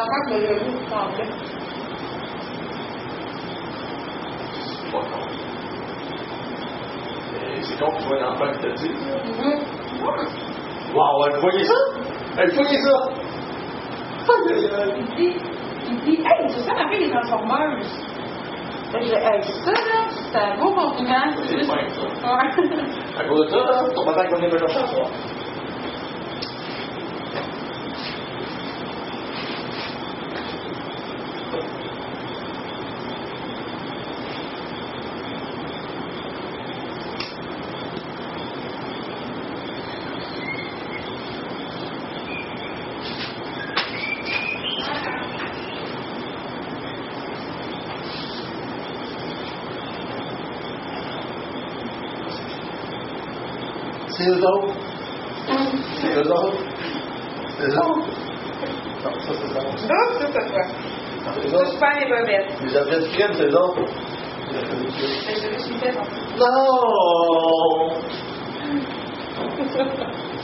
pensant que le. C'est que tu vois un enfant qui te dit? Wow, vous voyez ça? Hey, voyez ça? Aïe, aïe, aïe. Il dit, il dit, hey, c'est ça la fille. Fait que dis, hey, ça, là, c'est un beau compliment. C'est ça. À cause de ça, ton papa il soir. Autres. Non, ça, c'est ça. Ça, ça, ça, ça. C'est autres. je perds les bobettes. Les c'est que Je suis Non!